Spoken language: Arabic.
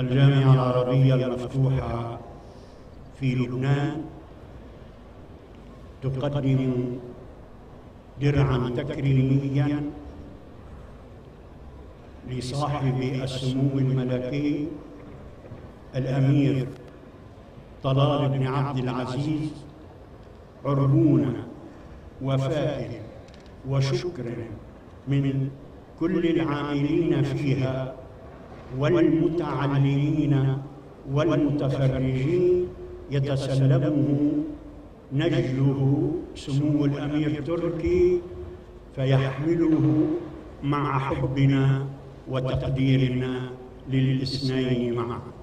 الجامعة العربية المفتوحة في لبنان تقدم درعا تكريميا لصاحب السمو الملكي الأمير طلال بن عبد العزيز عربون وفاء وشكر من كل العاملين فيها والمتعلمين والمتفرجين يتسلمه نجله سمو الأمير تركي فيحمله مع حبنا وتقديرنا للإثنين معا.